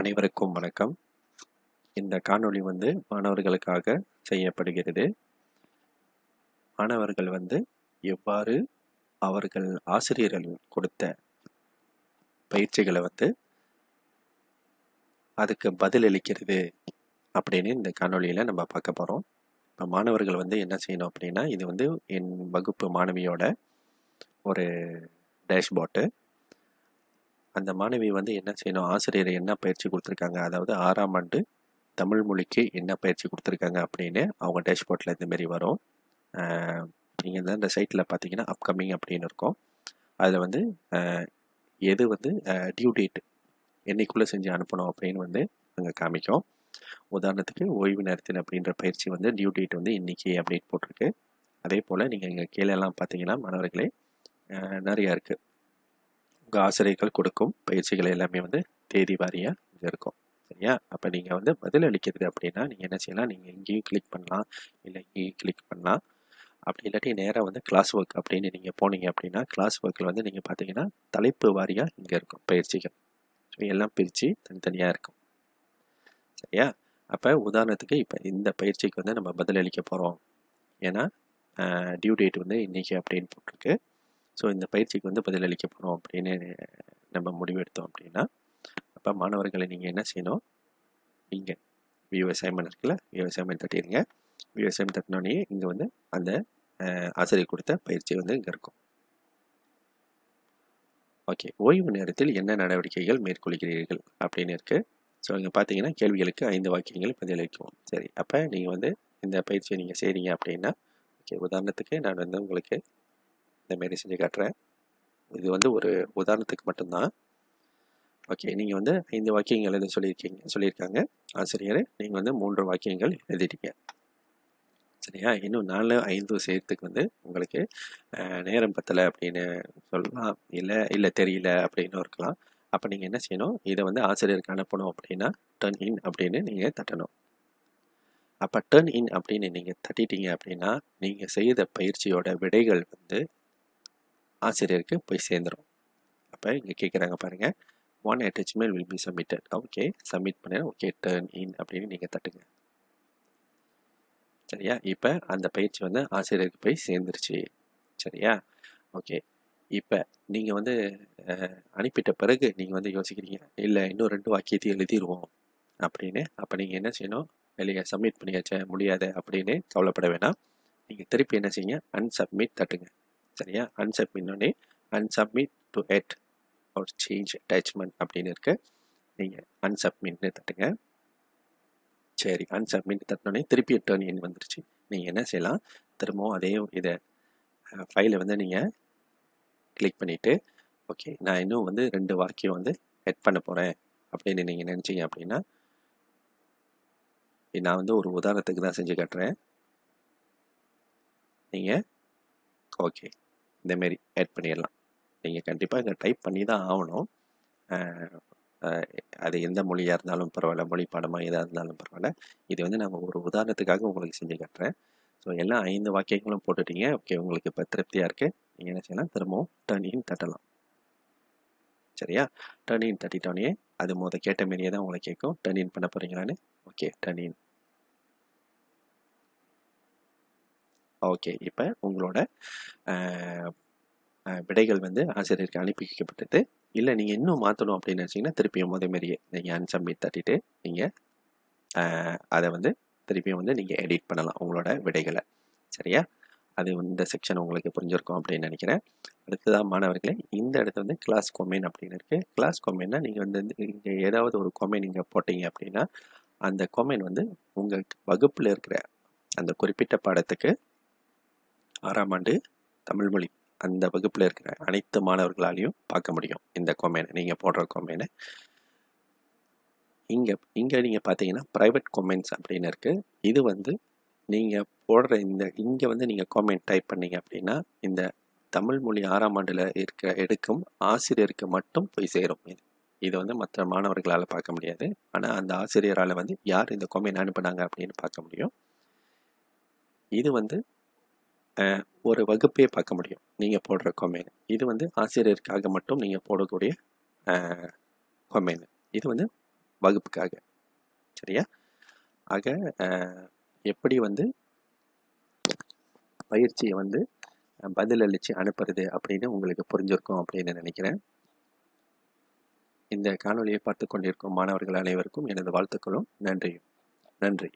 அனைவருக்கும் வணக்கம். இந்த காணொளி வந்து மாணவர்களுக்காக செய்யப்படுகிறது. மாணவர்கள் வந்து எவ்வாறு அவர்கள் ஆசிரியர்கள் கொடுத்த பயிற்சிகளை வந்து அதுக்கு பதிலளிக்கிறது அப்படின்னு இந்த காணொளியில் நம்ம பார்க்க போகிறோம் இப்போ மாணவர்கள் வந்து என்ன செய்யணும் அப்படின்னா இது வந்து என் வகுப்பு மாணவியோட ஒரு டேஷ்போர்ட்டு அந்த மாணவி வந்து என்ன செய்யணும்? ஆசிரியர் என்ன பயிற்சி கொடுத்துருக்காங்க? அதாவது ஆறாம் ஆண்டு தமிழ் மொழிக்கு என்ன பயிற்சி கொடுத்துருக்காங்க அப்படின்னு அவங்க டேஷ்போர்ட்டில் இந்தமாரி வரும். நீங்கள் இந்த இந்த சைட்டில் பார்த்தீங்கன்னா அப்கமிங் அப்படின்னு இருக்கும். அதில் வந்து எது வந்து டியூ டேட் என்னைக்குள்ளே செஞ்சு அனுப்பணும் அப்படின்னு வந்து அங்கே காமிக்கும். உதாரணத்துக்கு ஓய்வு நேரத்தில் அப்படின்ற பயிற்சி வந்து டியூ டேட் வந்து இன்றைக்கி அப்டேட் போட்டிருக்கு. அதே போல் நீங்கள் இங்கே கீழெல்லாம் பார்த்தீங்கன்னா மாணவர்களே நிறையா இருக்குது உங்கள் ஆசிரியர்கள் கொடுக்கும் பயிற்சிகள் எல்லாமே வந்து தேதி வாரியாக இங்கே இருக்கும். சரியா? அப்போ நீங்கள் வந்து பதில் அளிக்கிறது அப்படின்னா நீங்கள் என்ன செய்யலாம்? நீங்கள் இங்கேயும் கிளிக் பண்ணலாம். இல்லை இங்கேயும் கிளிக் பண்ணலாம். அப்படி இல்லாட்டி நேராக வந்து கிளாஸ் ஒர்க் அப்படின்னு நீங்கள் போனீங்க அப்படின்னா கிளாஸ் ஒர்க்கில் வந்து நீங்கள் பார்த்தீங்கன்னா தலைப்பு வாரியாக இங்கே இருக்கும் பயிற்சிகள். ஸோ எல்லாம் பிரித்து தனித்தனியாக இருக்கும். சரியா? அப்போ உதாரணத்துக்கு இப்போ இந்த பயிற்சிக்கு வந்து நம்ம பதில் அளிக்க போகிறோம் ஏன்னா டியூ டேட் வந்து இன்றைக்கி அப்படின்னு போட்டிருக்கு. ஸோ இந்த பயிற்சிக்கு வந்து பதிலளிக்க போகிறோம் அப்படின்னு நம்ம முடிவெடுத்தோம் அப்படின்னா அப்போ மாணவர்களை நீங்கள் என்ன செய்யணும்? இங்கே விவசாயம் இருக்குல்ல விவசாயம் தட்டிடுங்க விவசாயம் தட்டினோடனே இங்கே வந்து அந்த ஆசிரியர் கொடுத்த பயிற்சி வந்து இங்கே இருக்கும். ஓகே. ஓய்வு நேரத்தில் என்ன நடவடிக்கைகள் மேற்கொள்கிறீர்கள் அப்படின்னு இருக்குது ஸோ இங்கே பார்த்தீங்கன்னா கேள்விகளுக்கு ஐந்து வாக்கியங்கள் பதிலளிக்கும் சரி. அப்போ நீங்கள் வந்து இந்த பயிற்சியை நீங்கள் செய்கிறீங்க அப்படின்னா ஓகே. உதாரணத்துக்கு நான் வந்து உங்களுக்கு இந்த மாரி செஞ்சு காட்டுறேன். இது வந்து ஒரு உதாரணத்துக்கு மட்டும்தான். ஓகே நீங்கள் வந்து ஐந்து வாக்கியங்கள் எழுத சொல்லியிருக்கீங்க சொல்லியிருக்காங்க. ஆசிரியர் நீங்கள் வந்து மூன்று வாக்கியங்கள் எழுதிட்டீங்க. சரியா? இன்னும் நாலு ஐந்து சேர்த்துக்கு வந்து உங்களுக்கு நேரம் பத்தலை அப்படின்னு சொல்லலாம். இல்லை இல்லை தெரியல அப்படின்னு இருக்கலாம். அப்போ நீங்கள் என்ன செய்யணும்? இதை வந்து ஆசிரியருக்கு அனுப்பணும் அப்படின்னா டர்ன் இன் அப்படின்னு நீங்கள் தட்டணும். அப்போ டர்ன் இன் அப்படின்னு நீங்கள் தட்டிட்டீங்க அப்படின்னா நீங்கள் செய்த பயிற்சியோட விடைகள் வந்து ஆசிரியருக்கு போய் சேர்ந்துடும் அப்போ இங்கே கேட்குறாங்க பாருங்கள் one attachment will be submitted okay submit பண்ண ஓகே டேர்ன் இன் அப்படின்னு நீங்கள் தட்டுங்க. சரியா? இப்போ அந்த பயிற்சி வந்து ஆசிரியருக்கு போய் சேர்ந்துருச்சு. சரியா? ஓகே இப்போ நீங்கள் வந்து அனுப்பிட்ட பிறகு நீங்கள் வந்து யோசிக்கிறீங்க இல்லை இன்னும் ரெண்டு வாக்கியத்தையும் எழுதிடுவோம் அப்படின்னு. அப்போ நீங்கள் என்ன செய்யணும்? இல்லையா சப்மிட் பண்ணியாச்சே முடியாது அப்படின்னு கவலைப்பட வேணாம். நீங்கள் திருப்பி என்ன செய்யுங்க? அன்சப்மிட் தட்டுங்க. சரியா அன்சப்மிட்னோடனே அன்சப்மிட் டு எட் ஒரு சேஞ்ச் அட்டாச்மெண்ட் அப்படின்னு இருக்கு. நீங்கள் அன்சப்மிட்னு தட்டுங்க. சரி அன்சப்மிட் தட்டினோடனே திருப்பி டேர்ன் எண் வந்துருச்சு. நீங்கள் என்ன செய்யலாம்? திரும்பவும் அதே இதை ஃபைலை வந்து நீங்கள் கிளிக் பண்ணிவிட்டு ஓகே நான் இன்னும் வந்து ரெண்டு வாக்கியம் வந்து ஹெட் பண்ண போகிறேன் அப்படின்னு நீங்கள் நினச்சிங்க அப்படின்னா நான் வந்து ஒரு உதாரணத்துக்கு தான் செஞ்சு காட்டுறேன். நீங்கள் ஓகே இந்தமாரி ஆட் பண்ணிடலாம். நீங்கள் கண்டிப்பாக இங்கே டைப் பண்ணி தான் ஆகணும். அது எந்த மொழியாக இருந்தாலும் பரவாயில்ல மொழி பாடமாக எதாக இருந்தாலும் பரவாயில்ல. இது வந்து நான் ஒரு உதாரணத்துக்காக உங்களுக்கு செஞ்சு காட்டுறேன். ஸோ எல்லா ஐந்து வாக்கியங்களும் போட்டுட்டீங்க. ஓகே உங்களுக்கு இப்போ திருப்தியாக இருக்குது நீங்கள் என்ன செய்யலாம்? திரும்பவும் டர்னிங் தட்டலாம். சரியா? டர்னிங் தட்டிட்டோனே தட்டிட்டோன்னே அது மொதல் கேட்ட மாரியே தான் உங்களை கேட்கும். டர்னிங் பண்ண போகிறீங்களான்னு ஓகே டர்னிங் ஓகே. இப்போ உங்களோட விடைகள் வந்து ஆசிரியருக்கு அனுப்பி வைக்கப்பட்டது இல்லை நீங்கள் இன்னும் மாற்றணும் அப்படின்னு நினச்சிங்கன்னா திருப்பியும் முத மாதிரியே நீங்கள் அன்சப்மிட் தட்டிட்டு நீங்கள் அதை வந்து திருப்பியும் வந்து நீங்கள் எடிட் பண்ணலாம் உங்களோட விடைகளை. சரியா? அது இந்த செக்ஷன் உங்களுக்கு புரிஞ்சிருக்கும் அப்படின்னு நினைக்கிறேன். அடுத்ததாக மாணவர்களே இந்த இடத்துல வந்து கிளாஸ் கொமென் அப்படின்னு இருக்குது கிளாஸ் கொமென்னா நீங்கள் வந்து இங்கே ஏதாவது ஒரு கொமென் நீங்கள் போட்டீங்க அப்படின்னா அந்த கொமென் வந்து உங்கள் வகுப்பில் இருக்கிற அந்த குறிப்பிட்ட பாடத்துக்கு ஆறாம் ஆண்டு தமிழ் மொழி அந்த வகுப்பில் இருக்கிற அனைத்து மாணவர்களாலையும் பார்க்க முடியும். இந்த கொமேனை நீங்கள் போடுற கொமேனை. இங்கே இங்கே நீங்கள் பார்த்தீங்கன்னா ப்ரைவேட் கொமெண்ட்ஸ் அப்படின்னு இருக்குது இது வந்து நீங்கள் போடுற இந்த இங்கே வந்து நீங்கள் காமெண்ட் டைப் பண்ணீங்க அப்படின்னா இந்த தமிழ் மொழி ஆறாம் ஆண்டில் இருக்க எடுக்கும் ஆசிரியருக்கு மட்டும் போய் சேரும் இது. இது வந்து மற்ற மாணவர்களால் பார்க்க முடியாது. ஆனால் அந்த ஆசிரியரால் வந்து யார் இந்த கொமெண்ட் அனுப்புனாங்க அப்படின்னு பார்க்க முடியும். இது வந்து ஒரு வகுப்பே பார்க்க முடியும். நீங்கள் போடுற கொமெண்ட் இது வந்து ஆசிரியருக்காக மட்டும் நீங்கள் போடக்கூடிய கொமெண்ட் இது வந்து வகுப்புக்காக. சரியா? ஆக எப்படி வந்து பயிற்சியை வந்து பதிலளித்து அனுப்புறது அப்படின்னு உங்களுக்கு புரிஞ்சிருக்கும் அப்படின்னு நினைக்கிறேன். இந்த காணொளியை பார்த்து கொண்டிருக்கும் மாணவர்கள் அனைவருக்கும் எனது வாழ்த்துக்களும். நன்றியும். நன்றி.